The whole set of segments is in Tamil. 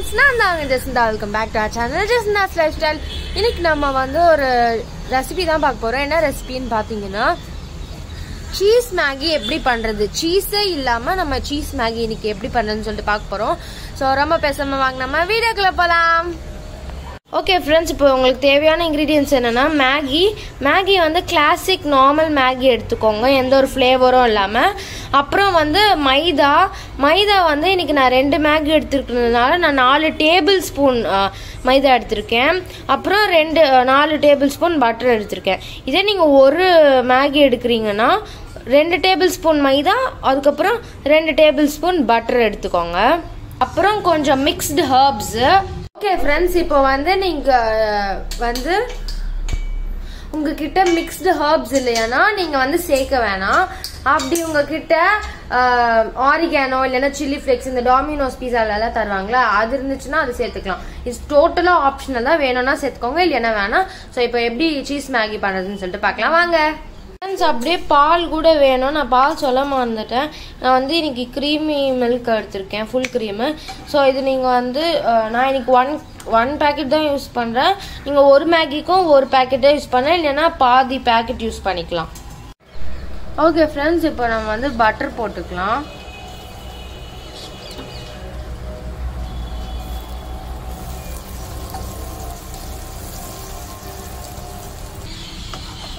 ஃப்ரெண்ட்ஸ் நான் தாங்க அவங்க welcome back to our channel ஜெஸ்ந்தாஸ் lifestyle இன்னைக்கு நம்ம வந்து ஒரு ரெசிபி தான் பார்க்க போகிறோம் என்ன ரெசிபின்னு பார்த்தீங்கன்னா சீஸ் மேகி எப்படி பண்ணுறது சீஸே இல்லாமல் நம்ம சீஸ் மேகி இன்னைக்கு எப்படி பண்ணுறதுன்னு சொல்லிட்டு பார்க்க போகிறோம் ஸோ ரொம்ப பேசாமல் வாங்க. நம்ம வீடியோக்குள்ளே போகலாம் ஓகே ஃப்ரெண்ட்ஸ் இப்போ உங்களுக்கு தேவையான இன்க்ரீடியன்ஸ் என்னென்னா மேகி. மேகி வந்து கிளாசிக் நார்மல் மேகி எடுத்துக்கோங்க. எந்த ஒரு ஃப்ளேவரும் இல்லாமல் அப்புறம் வந்து மைதா. மைதா வந்து இன்றைக்கி நான் ரெண்டு மேகி எடுத்துருக்கிறதுனால நான் நாலு டேபிள் ஸ்பூன் மைதா எடுத்திருக்கேன். அப்புறம் ரெண்டு நாலு டேபிள் ஸ்பூன் பட்டர் எடுத்திருக்கேன். இதே நீங்கள் ஒரு மேகி எடுக்கிறீங்கன்னா ரெண்டு டேபிள் ஸ்பூன் மைதா அதுக்கப்புறம் ரெண்டு டேபிள் ஸ்பூன் பட்டர் எடுத்துக்கோங்க. அப்புறம் கொஞ்சம் மிக்ஸ்டு ஹர்ப்ஸு ஓகே ஃப்ரெண்ட்ஸ் இப்போ வந்து நீங்கள் வந்து உங்ககிட்ட மிக்ஸ்டு ஹர்ப்ஸ் இல்லையானா நீங்கள் வந்து சேர்க்க வேணாம். அப்படி உங்ககிட்ட ஆரிகானோ இல்லைன்னா சில்லி ஃப்ளேக்ஸ் இந்த டாமினோஸ் பீஸாலெல்லாம் தருவாங்களா அது இருந்துச்சுன்னா அது சேர்த்துக்கலாம். இது டோட்டலாக ஆப்ஷனல் தான் வேணும்னா சேர்த்துக்கோங்க இல்லைன்னா வேணாம். ஸோ இப்போ எப்படி சீஸ் மேகி பண்ணுறதுன்னு சொல்லிட்டு பார்க்கலாம். வாங்க. ஃப்ரெண்ட்ஸ் அப்படியே பால் கூட வேணும் நான் பால் சொல்ல மறந்துட்டேன். நான் வந்து இன்னைக்கு க்ரீமி மில்க் எடுத்திருக்கேன் ஃபுல் க்ரீமு ஸோ இது நீங்கள் வந்து நான் இன்னைக்கு ஒன் ஒன் பேக்கெட் தான் யூஸ் பண்ணுறேன் நீங்கள் ஒரு மேகிக்கும் ஒரு பேக்கெட்டே யூஸ் பண்ணுறேன் இல்லைன்னா பாதி பேக்கெட் யூஸ் பண்ணிக்கலாம். ஓகே ஃப்ரெண்ட்ஸ் இப்போ நம்ம வந்து பட்டர் போட்டுக்கலாம்.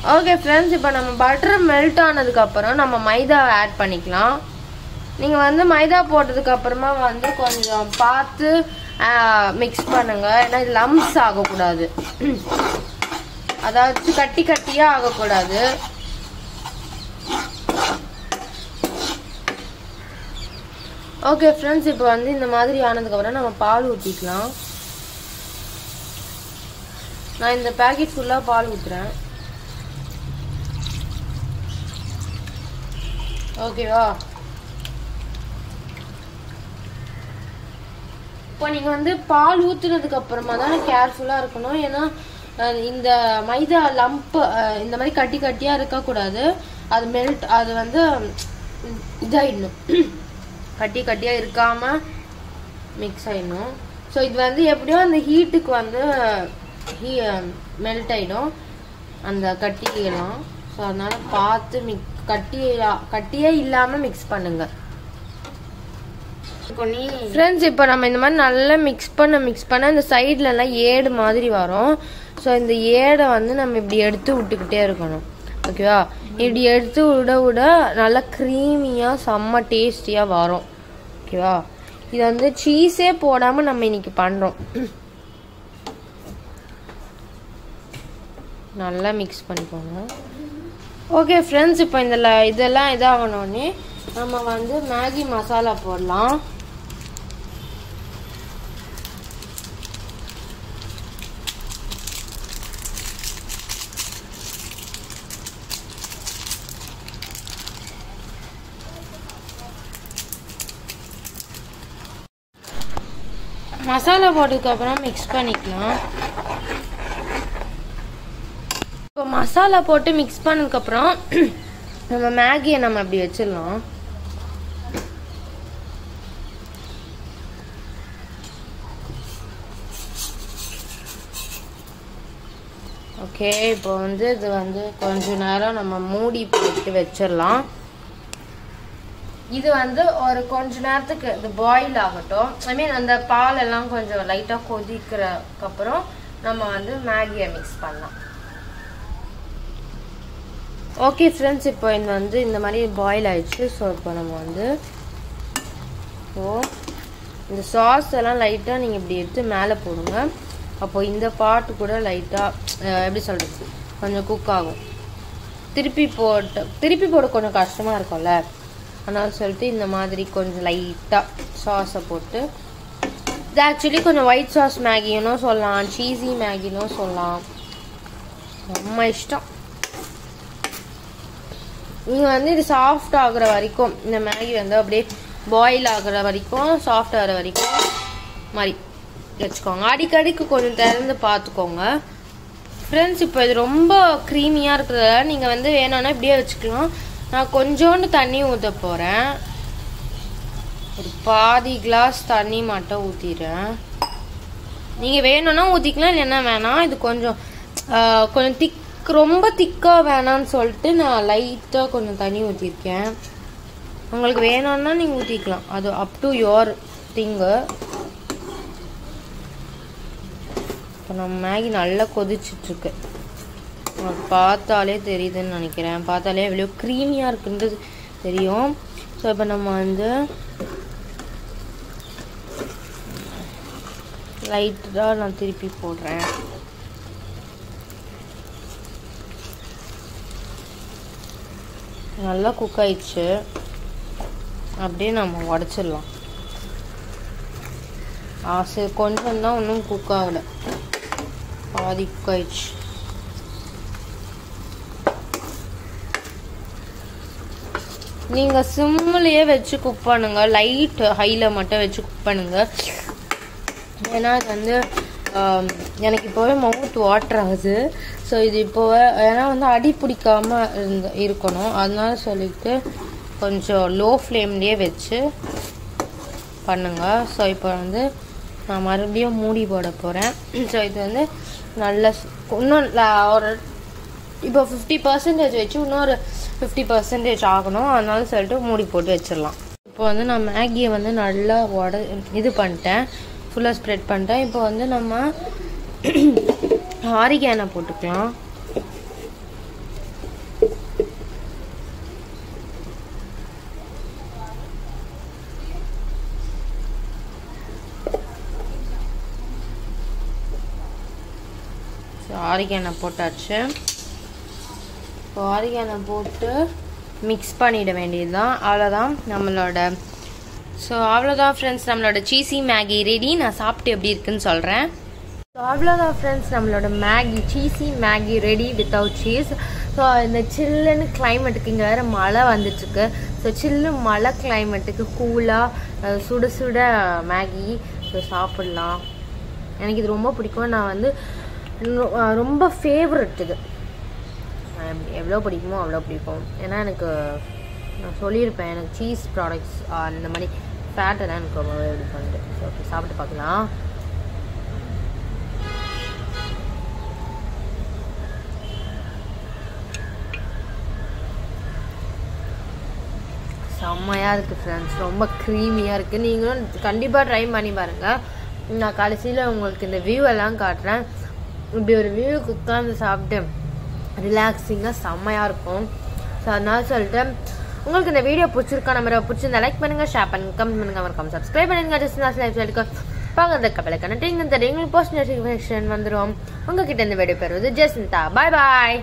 ஓகே ஃப்ரெண்ட்ஸ் இப்போ நம்ம பட்டர் மெல்ட் ஆனதுக்கப்புறம் நம்ம மைதாவை ஆட் பண்ணிக்கலாம். நீங்கள் வந்து மைதா போட்டதுக்கப்புறமா வந்து கொஞ்சம் பார்த்து மிக்ஸ் பண்ணுங்கள் ஏன்னா இது லம்ஸ் ஆகக்கூடாது. அதாவது கட்டி கட்டியாக ஆகக்கூடாது. ஓகே ஃப்ரெண்ட்ஸ் இப்போ வந்து இந்த மாதிரி ஆனதுக்கப்புறம் நம்ம பால் ஊற்றிக்கலாம் நான் இந்த பேக்கெட் ஃபுல்லாக பால் ஊற்றுறேன் ஓகேவா இப்போ நீங்கள் வந்து பால் ஊற்றுனதுக்கு அப்புறமா தான் கேர்ஃபுல்லாக இருக்கணும். ஏன்னா இந்த மைதா லம்ப்பு இந்த மாதிரி கட்டி கட்டியாக இருக்கக்கூடாது. அது மெல்ட் அது வந்து இதாகிடணும் கட்டி கட்டியாக இருக்காமல் மிக்ஸ் ஆகிடணும் ஸோ இது வந்து எப்படியோ அந்த ஹீட்டுக்கு வந்து ஹீ மெல்ட் ஆகிடும் அந்த கட்டிக்கெல்லாம் ஸோ அதனால பார்த்து மிக் கட்டி கட்டியே இல்லாம மிக்ஸ் பண்ணுங்க. ஃப்ரெண்ட்ஸ் இப்போ நம்ம இந்த மாதிரி நல்லா மிக்ஸ் பண்ண மிக்ஸ் பண்ண இந்த சைடுல எல்லாம் ஏடு மாதிரி வரும். ஸோ இந்த ஏடை வந்து நம்ம இப்படி எடுத்து விட்டுக்கிட்டே இருக்கணும். ஓகேவா இப்படி எடுத்து விட விட நல்லா க்ரீமியாக செம்ம டேஸ்டியாக வரும். ஓகேவா இது வந்து சீஸே போடாமல் நம்ம இன்னைக்கு பண்ணுறோம் நல்லா மிக்ஸ் பண்ணிக்கோங்க. ஓகே ஃப்ரெண்ட்ஸ் இப்போ இந்த இதெல்லாம் இதாகணுன்னே நம்ம வந்து மேகி மசாலா போடலாம். மசாலா போட்டதுக்கப்புறம் மிக்ஸ் பண்ணிக்கலாம். இப்போ மசாலா போட்டு மிக்ஸ் பண்ணதுக்கப்புறம் நம்ம மேகியை நம்ம அப்படி வச்சிடலாம். ஓகே இப்போ வந்து இது வந்து கொஞ்ச நேரம் நம்ம மூடி போட்டு வச்சிடலாம். இது வந்து ஒரு கொஞ்ச நேரத்துக்கு இது பாயில் ஆகட்டும். ஐ மீன் அந்த பால் எல்லாம் கொஞ்சம் லைட்டாக கொதிக்கிறக்கப்புறம் நம்ம வந்து மேகியை மிக்ஸ் பண்ணலாம். ஓகே ஃப்ரெண்ட்ஸ் இப்போ இந்த வந்து இந்த மாதிரி பாயில் ஆயிடுச்சு. ஸோ இப்போ நம்ம வந்து ஸோ இந்த சாஸ் எல்லாம் லைட்டாக நீங்கள் இப்படி எடுத்து மேலே போடுங்க. அப்போது இந்த பாட்டு கூட லைட்டாக எப்படி சொல்கிறது கொஞ்சம் குக் ஆகும். திருப்பி போட்டு திருப்பி போட கொஞ்சம் கஷ்டமாக இருக்கும்ல. அதனால சொல்லிட்டு இந்த மாதிரி கொஞ்சம் லைட்டாக சாஸை போட்டு இது ஆக்சுவலி கொஞ்சம் ஒயிட் சாஸ் மேகினும் சொல்லலாம் சீஸி மேகினும் சொல்லலாம். ரொம்ப இஷ்டம். நீங்கள் வந்து இது சாஃப்ட் ஆகிற வரைக்கும் இந்த மேகி வந்து அப்படியே பாயில் ஆகுற வரைக்கும் சாஃப்ட் ஆகிற வரைக்கும் மாதிரி வச்சுக்கோங்க. அடிக்கடிக்கு கொஞ்சம் திறந்து பார்த்துக்கோங்க. ஃப்ரெண்ட்ஸ் இப்போ இது ரொம்ப க்ரீமியாக இருக்கிறதால நீங்கள் வந்து வேணும்னா இப்படியே வச்சுக்கலாம். நான் கொஞ்சோண்டு தண்ணி ஊற்ற போகிறேன் ஒரு பாதி கிளாஸ் தண்ணி மட்டும் ஊற்றிடுறேன் நீங்கள் வேணும்னா ஊற்றிக்கலாம் இல்லைன்னா வேணாம். இது கொஞ்சம் கொஞ்சம் திக் ரொம்ப திக்காக வேணான்னு சொல்லிட்டு நான் லைட்டாக கொஞ்சம் தண்ணி ஊற்றிருக்கேன் உங்களுக்கு வேணான்னா நீங்கள் ஊற்றிக்கலாம் அது அப் டு யோர் திங்கு இப்போ நம்ம மேகி நல்லா கொதிச்சிட்ருக்கு. உங்களுக்கு பார்த்தாலே தெரியுதுன்னு நினைக்கிறேன். பார்த்தாலே எவ்வளோ க்ரீமியாக இருக்குன்றது தெரியும். ஸோ இப்போ நம்ம வந்து லைட்டாக நான் திருப்பி போடுறேன். நல்லா குக் ஆயிடுச்சு. அப்படியே நம்ம உடச்சிடலாம். ஆசை கொஞ்சம் தான் ஒன்றும் குக் ஆகலை. பாதி குக் ஆயிடுச்சு. நீங்கள் சிம்மிலேயே வச்சு குக் பண்ணுங்கள் லைட் ஹையில் மட்டும் வச்சு குக் பண்ணுங்கள் ஏன்னா அது வந்து எனக்கு இப்போவே மவுத் வாட்டர் ஆகுது. ஸோ இது இப்போவே ஏன்னா வந்து அடி பிடிக்காம இருந்து இருக்கணும். அதனால சொல்லிட்டு கொஞ்சம் லோ ஃப்ளேம்லேயே வச்சு பண்ணுங்கள் ஸோ இப்போ வந்து நான் மறுபடியும் மூடி போட போகிறேன் ஸோ இது வந்து நல்ல இன்னும் ஒரு இப்போ ஃபிஃப்டி பர்சன்டேஜ் வச்சு இன்னொரு ஃபிஃப்டி பர்சன்டேஜ் ஆகணும். அதனால சொல்லிட்டு மூடி போட்டு வச்சிடலாம். இப்போ வந்து நான் மேகியை வந்து நல்லா உட இது பண்ணிட்டேன். ஃபுல்லாக ஸ்ப்ரெட் பண்ணிட்டேன் இப்போ வந்து நம்ம ஆரிகேனை போட்டுக்கலாம். ஆரிகேனை போட்டாச்சு. இப்போ ஆரிகேனை போட்டு மிக்ஸ் பண்ணிட வேண்டியது தான் அவ்வளோதான் நம்மளோட ஸோ அவ்வளோதான் ஃப்ரெண்ட்ஸ் நம்மளோட சீசி மேகி ரெடி நான் சாப்பிட்டு எப்படி இருக்குன்னு சொல்கிறேன் ஸோ அவ்வளோதான் ஃப்ரெண்ட்ஸ் நம்மளோட Maggi cheesy Maggi ready without cheese so இந்த சில்லுன்னு கிளைமேட்டுக்கு இங்கே வேறு மழை வந்துட்டுருக்கு. ஸோ சில்லு மழை கிளைமேட்டுக்கு கூலாக சுட சுட மேகி ஸோ சாப்பிட்லாம். எனக்கு இது ரொம்ப பிடிக்கும். நான் வந்து ரொம்ப ஃபேவரட் இது. எவ்வளோ பிடிக்குமோ அவ்வளோ பிடிக்கும். ஏன்னா எனக்கு நான் சொல்லியிருப்பேன் எனக்கு சீஸ் ப்ராடக்ட்ஸ் அந்த மாதிரி ஃபேட் எல்லாம் எனக்கு ரொம்பவே பிடிக்கும் ஸோ ஓகே சாப்பிட்டு பார்க்கலாம். செம்மையாக இருக்குது ஃப்ரெண்ட்ஸ் ரொம்ப க்ரீமியாக இருக்குது நீங்களும் கண்டிப்பாக ட்ரை பண்ணி பாருங்கள் நான் கடைசியில் உங்களுக்கு இந்த வியூ எல்லாம் காட்டுறேன். இப்படி ஒரு வியூக்கு உட்காந்து சாப்பிட்டு ரிலாக்ஸிங்காக செம்மையாக இருக்கும். ஸோ அதனால சொல்லிட்டு உங்களுக்கு இந்த வீடியோ பிடிச்சிருக்கா நம்ம பிடிச்சிருந்தா லைக் பண்ணுங்க ஷேர் பண்ணுங்க கமெண்ட் பண்ணுங்க வணக்கம் சப்ஸ்கிரைப் பண்ணுங்க. ஜஸ்ட் நான் லைஃப் ஸ்டைலுக்கு பக்கத்து கப்பலை கனெக்டிங் இந்த எங்களுக்கு போஸ்ட் நோட்டிஃபிகேஷன் வந்துடும் உங்ககிட்ட இந்த வீடியோ பெறுவது ஜெசிந்தா பாய் பாய்